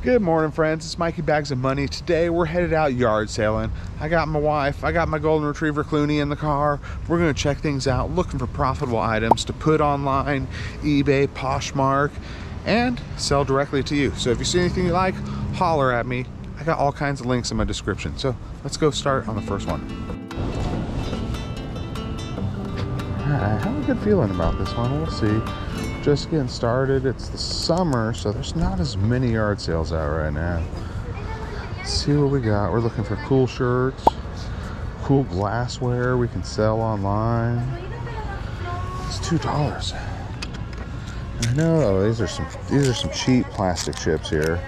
Good morning, friends. It's Mikey Bags of Money. Today we're headed out yard sailing. I got my wife, I got my golden retriever Clooney in the car. We're gonna check things out, looking for profitable items to put online, eBay, Poshmark, and sell directly to you. So if you see anything you like, holler at me. I got all kinds of links in my description. So let's go start on the first one. I have a good feeling about this one. We'll see just getting started. It's the summer, so there's not as many yard sales out right now. Let's see what we got. We're looking for cool shirts, cool glassware we can sell online. It's two dollars. I know these are some these are some cheap plastic chips here.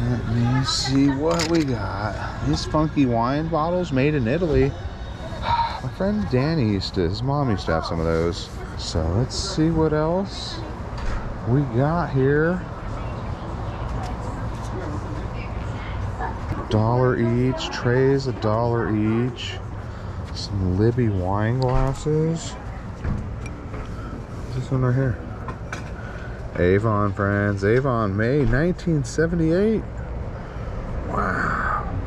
Let me see what we got. These funky wine bottles made in Italy. My friend Danny used to, his mom used to have some of those. So let's see what else we got here. Dollar each, trays a dollar each. Some Libbey wine glasses. This one right here. Avon, friends. Avon, May 1978. Wow.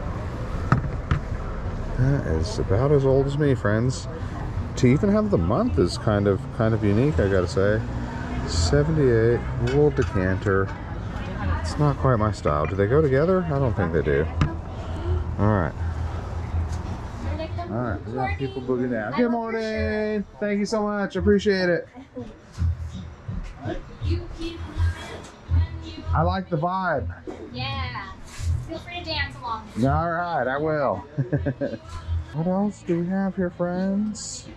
That is about as old as me, friends to even have the month is kind of kind of unique I gotta say. 78 little decanter. It's not quite my style. Do they go together? I don't think they do. All right. All right we got people booging down. Good morning. Thank you so much. Appreciate it. I like the vibe. Yeah. Feel free to dance along. All right I will What else do we have here, friends?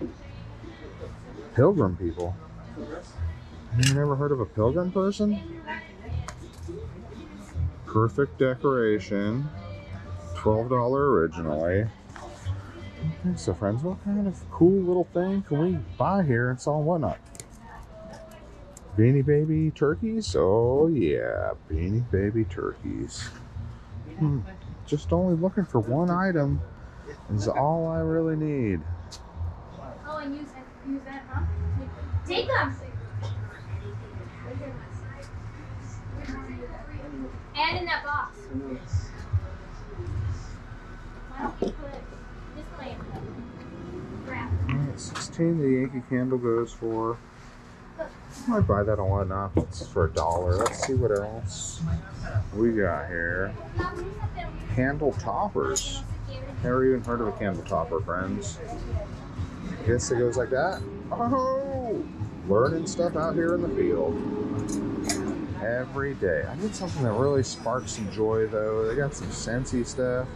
Pilgrim people. You never heard of a pilgrim person? Perfect decoration. $12 originally. Think so, friends. What kind of cool little thing can we buy here and sell whatnot? Beanie Baby turkeys? Oh, yeah. Beanie Baby turkeys. Hmm. Just only looking for one item is all I really need. Oh, and use that, use that, huh? Take them. And in that box. Why don't you put this way? Grab. Alright, 16 the Yankee candle goes for. I might buy that on whatnot. It's for a dollar. Let's see what else we got here. Candle toppers. Never even heard of a candle topper, friends. Guess it goes like that. Oh, learning stuff out here in the field every day. I need something that really sparks some joy, though. They got some Scentsy stuff,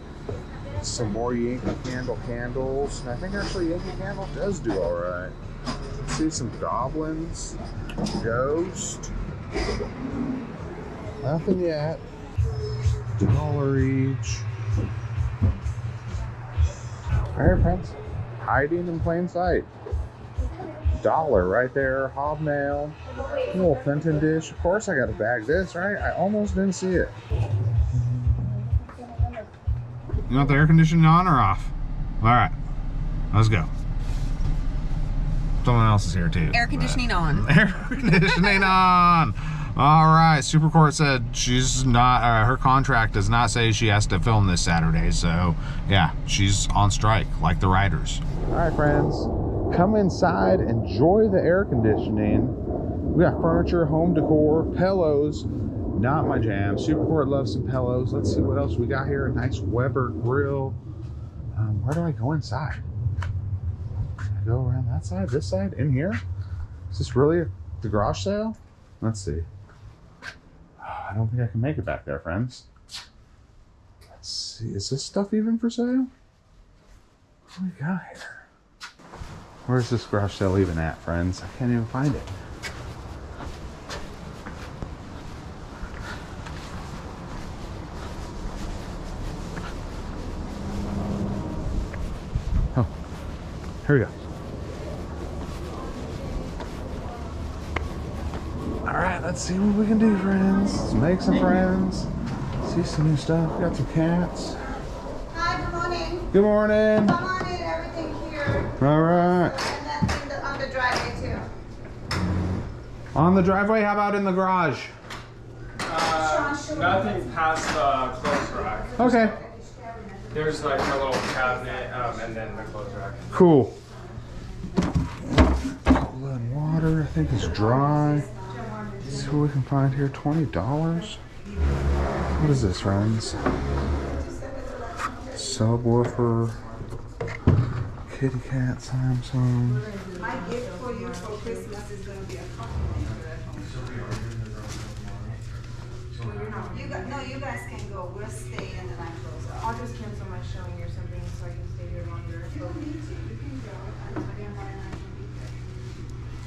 some more Yankee Candle candles. And I think actually Yankee Candle does do all right. Let's see some goblins, ghost. Nothing yet. Dollar each. All right, friends. Hiding in plain sight. Dollar right there, hobnail, little Fenton dish. Of course, I got to bag this, right? I almost didn't see it. You want the air conditioning on or off? All right, let's go. Someone else is here too. Air conditioning on. Air conditioning on. All right, Super Court said she's not, uh, her contract does not say she has to film this Saturday. So, yeah, she's on strike like the writers. All right, friends, come inside, enjoy the air conditioning. We got furniture, home decor, pillows. Not my jam. Super Court loves some pillows. Let's see what else we got here. A nice Weber grill. Um, where do I go inside? I go around that side, this side, in here? Is this really the garage sale? Let's see. I don't think I can make it back there, friends. Let's see. Is this stuff even for sale? What do we got here? Where's this garage sale even at, friends? I can't even find it. Oh, here we go. All right, let's see what we can do, friends. Let's make some friends. See some new stuff. Got some cats. Hi, good morning. Good morning. Come on in, everything here. All right. And then in the, on the driveway too. On the driveway, how about in the garage? Sean, show you. Nothing past the clothes rack. Okay. There's like a little cabinet um, and then the clothes rack. Cool. Blood water, I think it's dry. Let's see what we can find here. Twenty dollars. What is this, friends? Subwoofer. Kitty cat Samsung. My gift for you for Christmas is gonna be a compliment at home. You guys, no, you guys can go. We'll stay and then I close I'll just cancel my showing or something so I can stay here longer. You don't need to. You can go. I'm telling you why I can be there.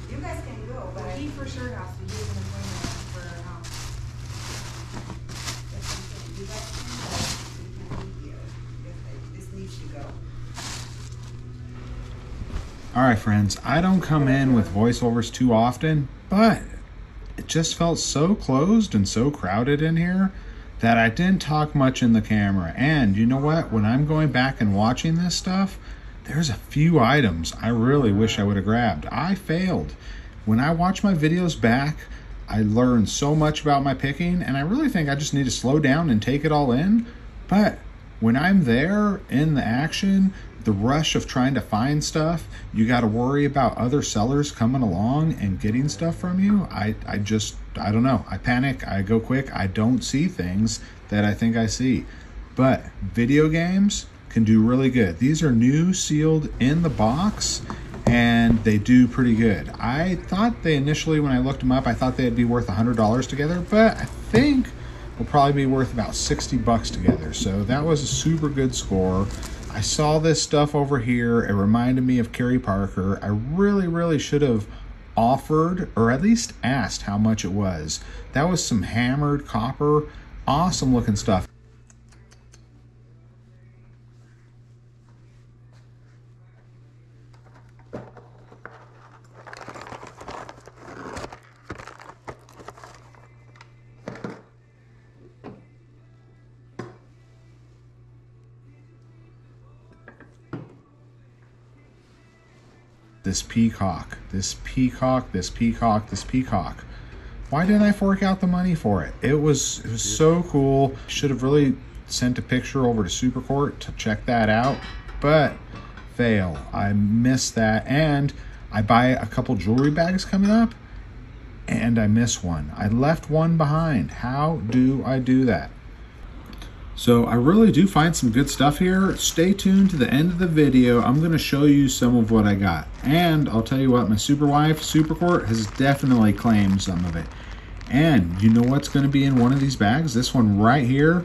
You guys can go, but he for sure has to. An appointment for um, saying. You guys can go. You can be here. If This needs to go. All right, friends, I don't come in with voiceovers too often, but it just felt so closed and so crowded in here that I didn't talk much in the camera. And you know what? When I'm going back and watching this stuff, there's a few items I really wish I would have grabbed. I failed. When I watch my videos back, I learn so much about my picking, and I really think I just need to slow down and take it all in. But when I'm there in the action, the rush of trying to find stuff, you got to worry about other sellers coming along and getting stuff from you. I, I just, I don't know. I panic. I go quick. I don't see things that I think I see. But video games can do really good. These are new, sealed in the box, and they do pretty good. I thought they initially, when I looked them up, I thought they'd be worth $100 together, but I think will probably be worth about 60 bucks together. So that was a super good score. I saw this stuff over here. It reminded me of Carrie Parker. I really, really should have offered or at least asked how much it was. That was some hammered copper. Awesome looking stuff. This peacock, this peacock, this peacock, this peacock. Why didn't I fork out the money for it? It was it was so cool. Should have really sent a picture over to Supercourt to check that out, but fail. I missed that, and I buy a couple jewelry bags coming up, and I miss one. I left one behind. How do I do that? So I really do find some good stuff here. Stay tuned to the end of the video. I'm going to show you some of what I got. And I'll tell you what, my super wife, Supercourt, has definitely claimed some of it. And you know what's going to be in one of these bags? This one right here.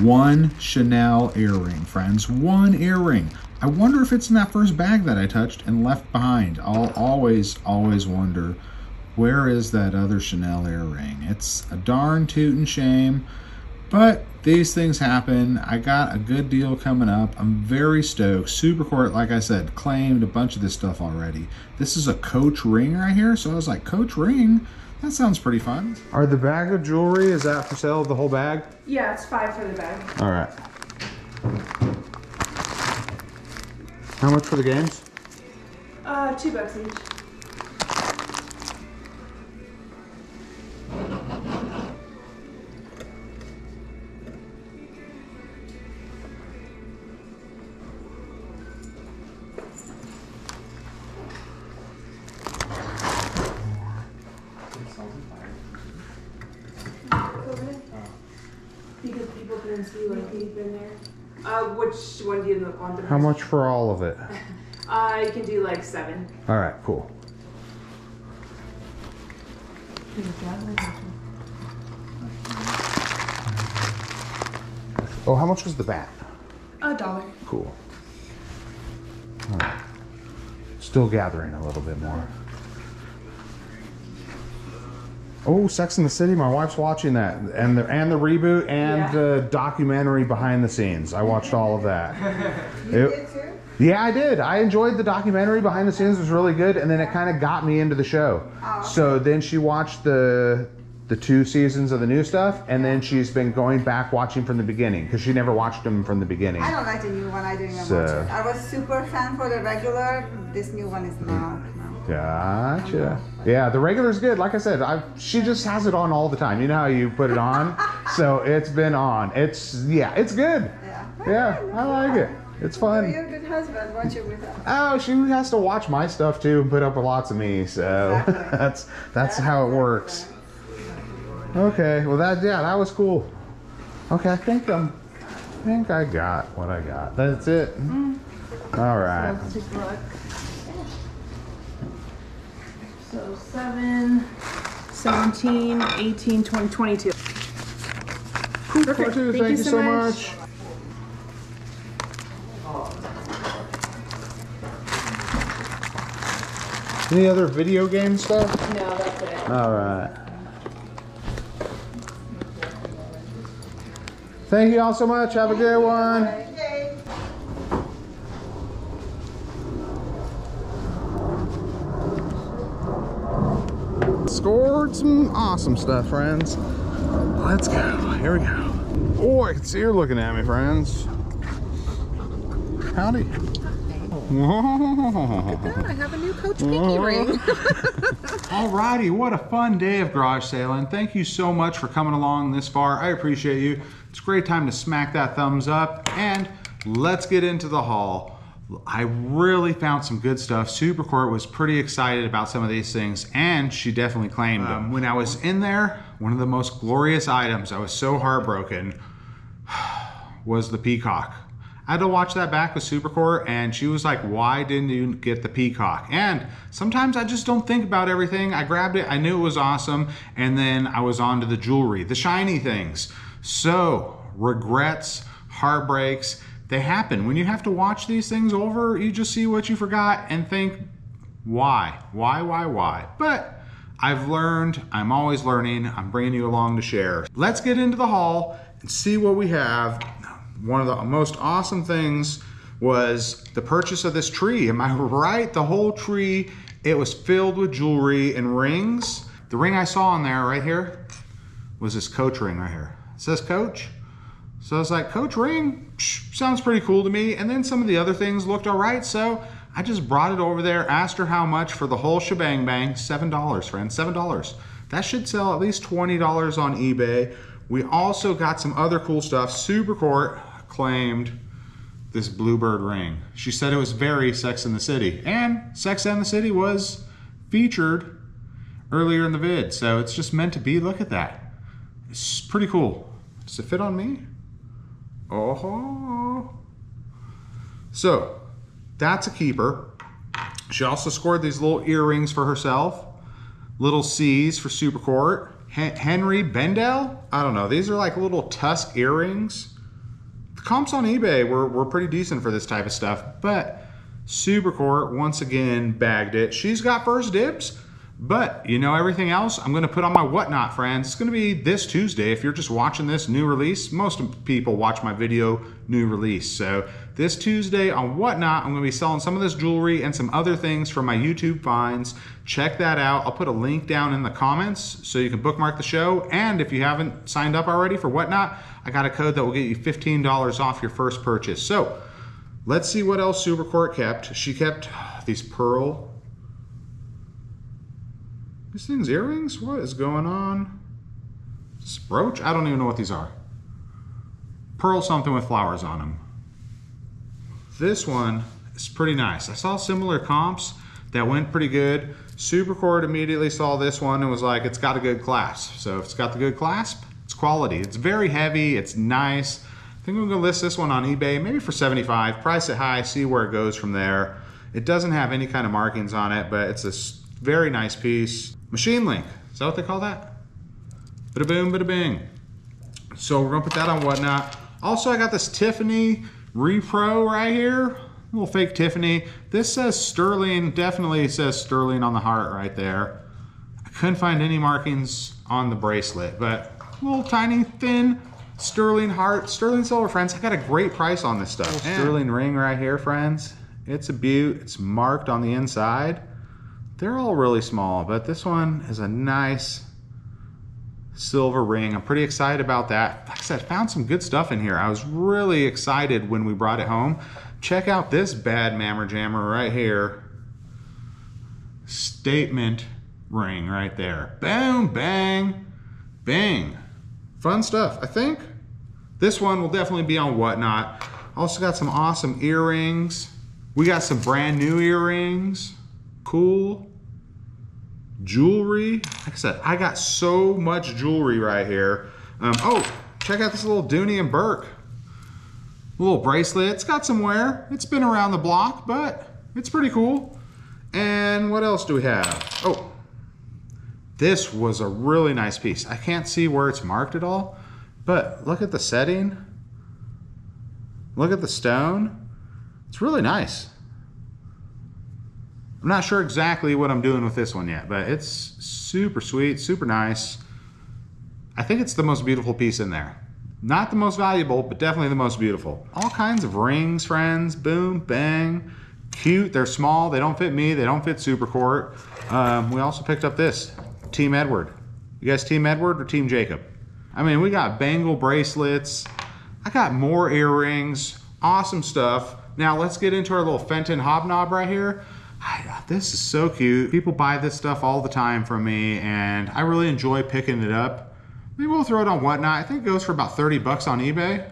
One Chanel earring, friends. One earring. I wonder if it's in that first bag that I touched and left behind. I'll always, always wonder, where is that other Chanel earring? It's a darn tootin' shame. But these things happen. I got a good deal coming up. I'm very stoked. Supercourt, like I said, claimed a bunch of this stuff already. This is a Coach ring right here. So I was like, Coach ring? That sounds pretty fun. Are the bag of jewelry, is that for sale, the whole bag? Yeah, it's five for the bag. All right. How much for the games? Uh, two bucks each. Because people couldn't see like deep in there. Uh, which one do you want the How much for all of it? Uh, you can do like seven. All right, cool. Oh, how much was the bat? A dollar. Cool. All right. Still gathering a little bit more. Oh, Sex in the City. My wife's watching that, and the and the reboot and Yeah. the documentary behind the scenes. I watched all of that. You It- did too? yeah, I did. I enjoyed the documentary behind the scenes. It was really good, and then it kind of got me into the show. Oh. So then she watched the the two seasons of the new stuff, and then she's been going back watching from the beginning because she never watched them from the beginning. I don't like the new one. I didn't even So- watch it. I was super fan for the regular. This new one is not. Gotcha. Yeah, the regular's good. Like I said, I she just has it on all the time. You know how you put it on? so it's been on. It's yeah, it's good. Yeah. Yeah, I like it. It's fun. You're a good husband, watch it with her. Oh, she has to watch my stuff too and put up with lots of me. So Exactly. that's that's how it works. Okay, well that yeah, that was cool. Okay, I think I'm I think I got what I got. That's it. All right. Let's take a look. So 7, 17, 18, 20, 22. Perfect. Fortune, thank, you so much. Any other video game stuff? No, that's it. All right. Thank you all so much. Have a good one. Scored some awesome stuff, friends. Let's go. Here we go. Oh, I can see her looking at me, friends. Howdy. I have a new Coach Pinky oh. ring. Alrighty, what a fun day of garage sailing. Thank you so much for coming along this far. I appreciate you. It's a great time to smack that thumbs up and let's get into the haul. I really found some good stuff. Supercourt was pretty excited about some of these things and she definitely claimed them. Um, when I was in there, one of the most glorious items, I was so heartbroken, was the peacock. I had to watch that back with Supercourt, and she was like, Why didn't you get the peacock? And sometimes I just don't think about everything. I grabbed it, I knew it was awesome, and then I was on to the jewelry, the shiny things. So, regrets, heartbreaks, they happen. When you have to watch these things over, you just see what you forgot and think, Why? Why, why, why? But I've learned, I'm always learning, I'm bringing you along to share. Let's get into the haul and see what we have. One of the most awesome things was the purchase of this tree. Am I right? The whole tree, it was filled with jewelry and rings. The ring I saw on there right here was this coach ring right here. It says coach. So I was like, coach ring, Psh, sounds pretty cool to me. And then some of the other things looked all right. So I just brought it over there, asked her how much for the whole shebang bang. $7, friends, $7. That should sell at least $20 on eBay. We also got some other cool stuff. Supercourt claimed this bluebird ring. She said it was very Sex in the City. And Sex in the City was featured earlier in the vid. So it's just meant to be. Look at that. It's pretty cool. Does it fit on me? Oh. So that's a keeper. She also scored these little earrings for herself. Little C's for Supercourt. Hen- Henri Bendel? I don't know. These are like little tusk earrings. The comps on eBay were, were pretty decent for this type of stuff, but Supercourt once again bagged it. She's got first dibs, but you know everything else I'm gonna put on my whatnot, friends. It's gonna be this Tuesday. If you're just watching this new release, most people watch my video new release. So this Tuesday on whatnot, I'm gonna be selling some of this jewelry and some other things from my YouTube finds. Check that out. I'll put a link down in the comments so you can bookmark the show. And if you haven't signed up already for whatnot, I got a code that will get you $15 off your first purchase. So let's see what else Supercourt kept. She kept these pearl these things earrings? What is going on? This brooch? I don't even know what these are. Pearl something with flowers on them. This one is pretty nice. I saw similar comps that went pretty good. Supercourt immediately saw this one and was like, it's got a good clasp. So if it's got the good clasp, it's quality. It's very heavy, it's nice. I think I'm gonna list this one on eBay, maybe for 75. Price it high, see where it goes from there. It doesn't have any kind of markings on it, but it's a very nice piece. Machine Link, is that what they call that? Bada boom, bada bing. So we're gonna put that on whatnot. Also, I got this Tiffany Repro right here. Little fake Tiffany. This says Sterling, definitely says Sterling on the heart right there. I couldn't find any markings on the bracelet, but little tiny thin sterling heart, sterling silver, friends. I got a great price on this stuff. Sterling ring right here, friends. It's a beaut. It's marked on the inside. They're all really small, but this one is a nice silver ring. I'm pretty excited about that. Like I said, found some good stuff in here. I was really excited when we brought it home. Check out this bad mammer jammer right here. statement ring right there. Boom, bang, bang. Fun stuff. I think this one will definitely be on Whatnot. Also got some awesome earrings. We got some brand new earrings. Cool. Jewelry. Like I said, I got so much jewelry right here. Um, oh, check out this little Dooney and Bourke. Little bracelet. It's got some wear. It's been around the block, but it's pretty cool. And what else do we have? Oh, this was a really nice piece. I can't see where it's marked at all, but look at the setting. Look at the stone. It's really nice. I'm not sure exactly what I'm doing with this one yet, but it's super sweet, super nice. I think it's the most beautiful piece in there. Not the most valuable, but definitely the most beautiful. All kinds of rings, friends. Boom, bang. Cute. They're small. They don't fit me. They don't fit Supercourt. Um, we also picked up this. Team Edward. You guys Team Edward or Team Jacob? I mean, we got bangle bracelets. I got more earrings. Awesome stuff. Now let's get into our little Fenton hobnail right here. This is so cute. People buy this stuff all the time from me and I really enjoy picking it up. Maybe we'll throw it on Whatnot. I think it goes for about 30 bucks on eBay.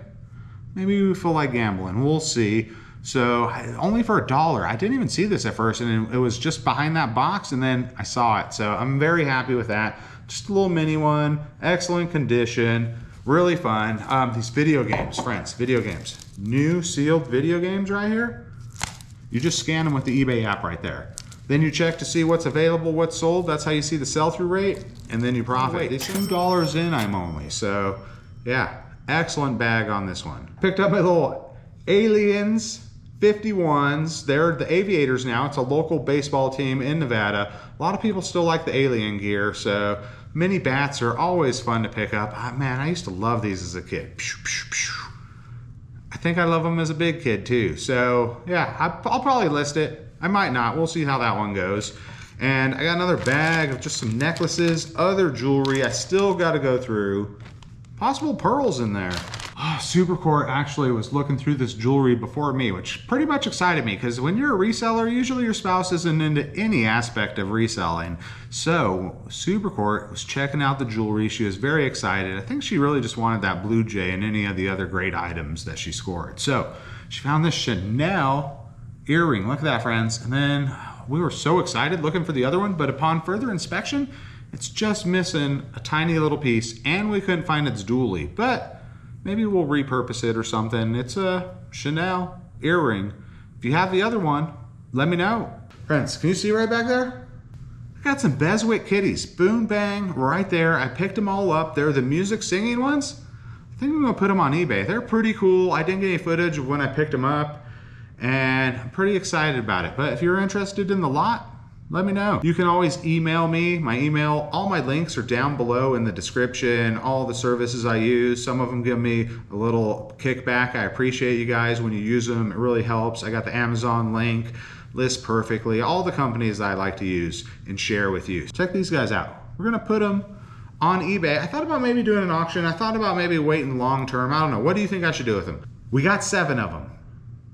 Maybe we feel like gambling. We'll see. So only for a dollar. I didn't even see this at first and it was just behind that box and then I saw it. So I'm very happy with that. Just a little mini one, excellent condition, really fun. Um, these video games, friends, video games. New sealed video games right here. You just scan them with the eBay app right there. Then you check to see what's available, what's sold. That's how you see the sell-through rate, and then you profit. It's two dollars in I'm only. So, yeah, excellent bag on this one. Picked up my little Aliens 51s. They're the Aviators now. It's a local baseball team in Nevada. A lot of people still like the Alien gear, so mini bats are always fun to pick up. Ah, man, I used to love these as a kid. I think I love them as a big kid too. So, yeah, I'll probably list it. I might not. We'll see how that one goes. And I got another bag of just some necklaces, other jewelry I still got to go through. Possible pearls in there. Ah, oh, Supercourt actually was looking through this jewelry before me, which pretty much excited me because when you're a reseller, usually your spouse isn't into any aspect of reselling. So Supercourt was checking out the jewelry. She was very excited. I think she really just wanted that Blue Jay and any of the other great items that she scored. So she found this Chanel earring. Look at that, friends. And then we were so excited looking for the other one, but upon further inspection, it's just missing a tiny little piece and we couldn't find its dually, but maybe we'll repurpose it or something. It's a Chanel earring. If you have the other one, let me know. Friends, can you see right back there? I got some Beswick kitties, boom bang, right there. I picked them all up. They're the music singing ones. I think I'm gonna put them on eBay. They're pretty cool. I didn't get any footage of when I picked them up and I'm pretty excited about it. But if you're interested in the lot, let me know. You can always email me. My email, all my links are down below in the description, all the services I use. Some of them give me a little kickback. I appreciate you guys when you use them. It really helps. I got the Amazon link, list perfectly, all the companies I like to use and share with you. Check these guys out. We're gonna put them on eBay. I thought about maybe doing an auction. I thought about maybe waiting long term. I don't know. What do you think I should do with them? We got seven of them.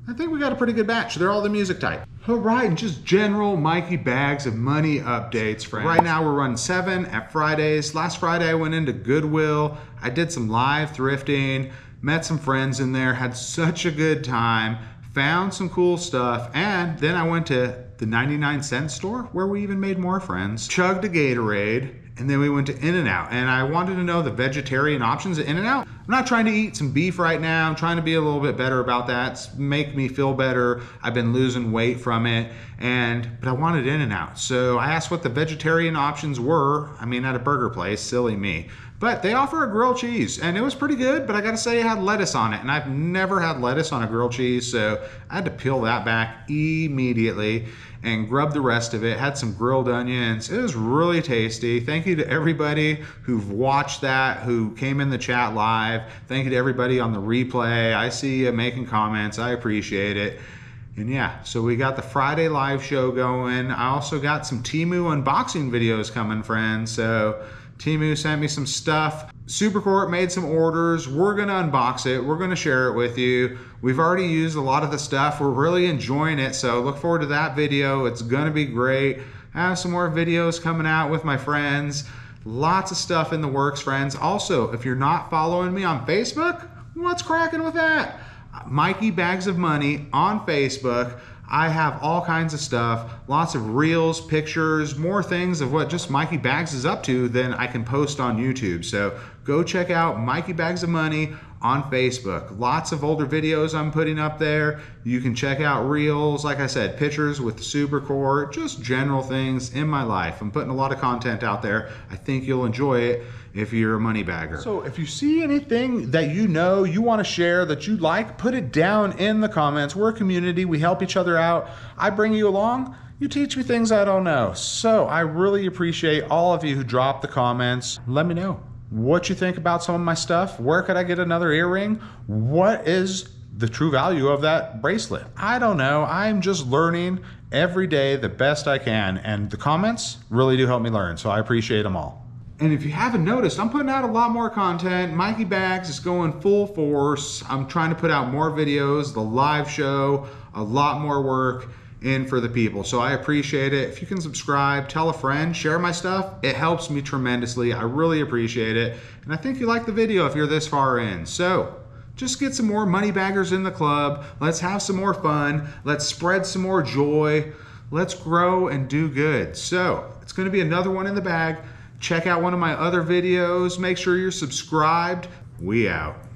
I think we got a pretty good batch. They're all the music type. All right, and just general Mikey Bags of Money updates, friends. Right now we're running seven at Fridays. Last Friday I went into Goodwill. I did some live thrifting, met some friends in there, had such a good time, found some cool stuff, and then I went to the 99 cent store where we even made more friends, chugged a Gatorade, and then we went to In-N-Out. And I wanted to know the vegetarian options at In-N-Out. I'm not trying to eat some beef right now. I'm trying to be a little bit better about that, make me feel better. I've been losing weight from it, and but I wanted In-N-Out. So I asked what the vegetarian options were. I mean, at a burger place, silly me. But they offer a grilled cheese, and it was pretty good, but I gotta say it had lettuce on it, and I've never had lettuce on a grilled cheese, so I had to peel that back immediately and grub the rest of it. Had some grilled onions. It was really tasty. Thank you to everybody who've watched that, who came in the chat live. Thank you to everybody on the replay. I see you making comments. I appreciate it. And yeah, so we got the Friday live show going. I also got some Temu unboxing videos coming, friends. So Temu sent me some stuff. Supercourt made some orders. We're gonna unbox it. We're gonna share it with you. We've already used a lot of the stuff. We're really enjoying it. So look forward to that video. It's gonna be great. I have some more videos coming out with my friends. Lots of stuff in the works, friends. Also, if you're not following me on Facebook, what's cracking with that? Mikey Bags of Money on Facebook. I have all kinds of stuff, lots of reels, pictures, more things of what just Mikey Bags is up to than I can post on YouTube. So go check out Mikey Bags of Money on Facebook. Lots of older videos I'm putting up there. You can check out reels, like I said, pictures with Supercourt, just general things in my life. I'm putting a lot of content out there. I think you'll enjoy it if you're a money bagger. So if you see anything that you know you want to share that you like, put it down in the comments. We're a community. We help each other out. I bring you along. You teach me things I don't know. So I really appreciate all of you who drop the comments. Let me know what you think about some of my stuff. Where could I get another earring? What is the true value of that bracelet? I don't know. I'm just learning every day the best I can, and the comments really do help me learn, so I appreciate them all. And if you haven't noticed, I'm putting out a lot more content. Mikey Bags is going full force. I'm trying to put out more videos, the live show, a lot more work in for the people. So I appreciate it. If you can subscribe, tell a friend, share my stuff, it helps me tremendously. I really appreciate it. And I think you like the video if you're this far in. So just get some more money baggers in the club. Let's have some more fun. Let's spread some more joy. Let's grow and do good. So it's going to be another one in the bag. Check out one of my other videos. Make sure you're subscribed. We out.